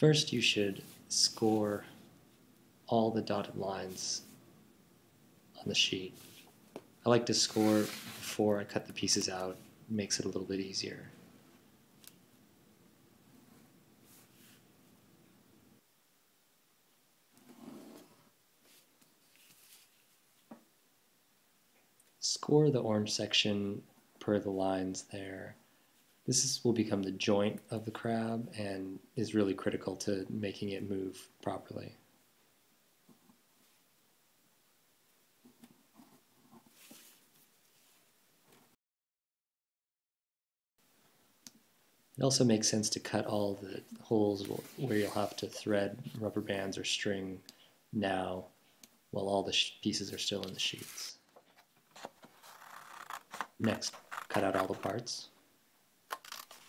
First, you should score all the dotted lines on the sheet. I like to score before I cut the pieces out, it makes it a little bit easier. Score the orange section per the lines there. This is, will become the joint of the crab and is really critical to making it move properly. It also makes sense to cut all the holes where you'll have to thread rubber bands or string now while all the pieces are still in the sheets. Next, cut out all the parts.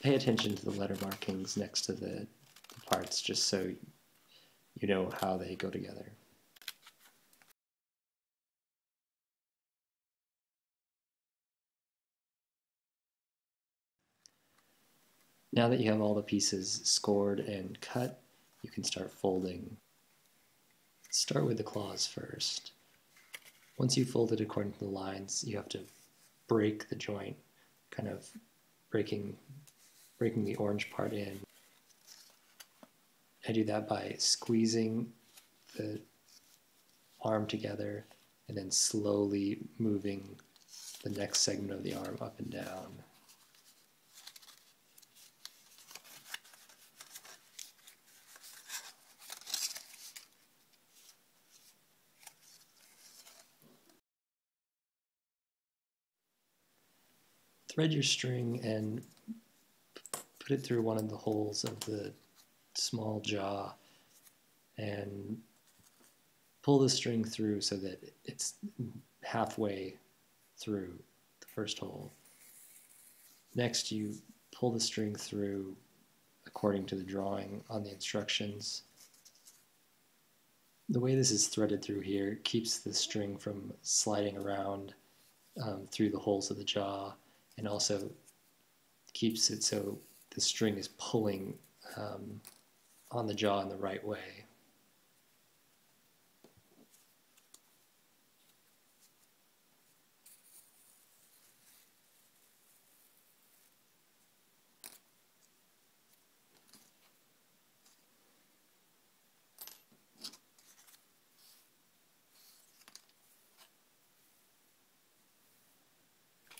Pay attention to the letter markings next to the, the parts just so you know how they go together. Now that you have all the pieces scored and cut, you can start folding. Start with the claws first. Once you've folded according to the lines, you have to break the joint, kind of breaking, breaking the orange part in. I do that by squeezing the arm together and then slowly moving the next segment of the arm up and down. thread your string and put it through one of the holes of the small jaw and pull the string through so that it's halfway through the first hole. Next you pull the string through according to the drawing on the instructions. The way this is threaded through here keeps the string from sliding around um, through the holes of the jaw and also keeps it so the string is pulling um, on the jaw in the right way.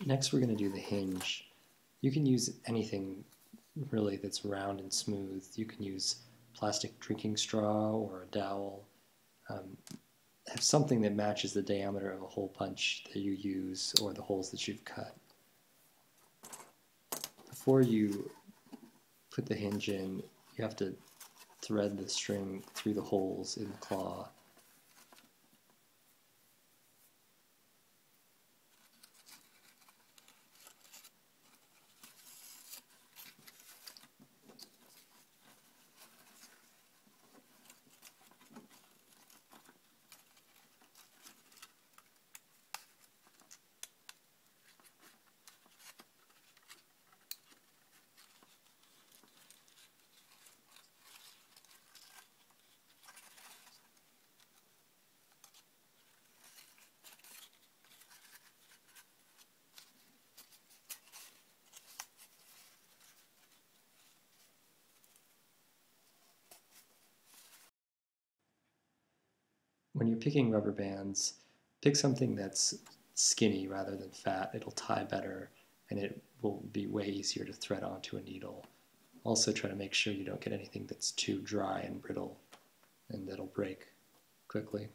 Next we're going to do the hinge. You can use anything really that's round and smooth. You can use plastic drinking straw or a dowel. Um, have something that matches the diameter of a hole punch that you use or the holes that you've cut. Before you put the hinge in, you have to thread the string through the holes in the claw when you're picking rubber bands, pick something that's skinny rather than fat. It'll tie better and it will be way easier to thread onto a needle. Also try to make sure you don't get anything that's too dry and brittle and that'll break quickly.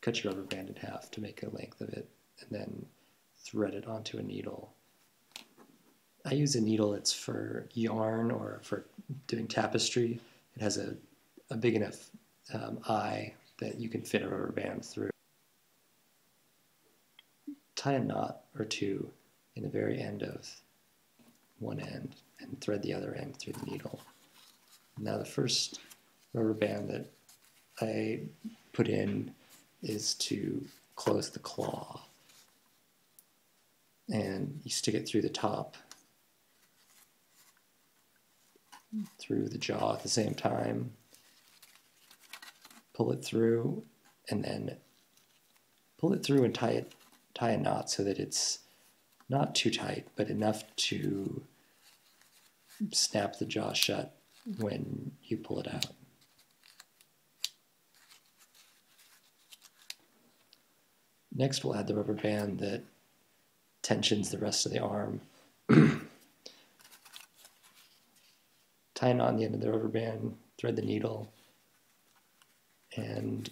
Cut your rubber band in half to make a length of it and then thread it onto a needle. I use a needle that's for yarn or for doing tapestry. It has a, a big enough um, eye that you can fit a rubber band through. Tie a knot or two in the very end of one end and thread the other end through the needle. Now the first rubber band that I put in is to close the claw. And you stick it through the top. through the jaw at the same time. Pull it through and then pull it through and tie it tie a knot so that it's not too tight, but enough to snap the jaw shut when you pull it out. Next, we'll add the rubber band that tensions the rest of the arm. Tie a knot on the end of the rubber band, thread the needle, and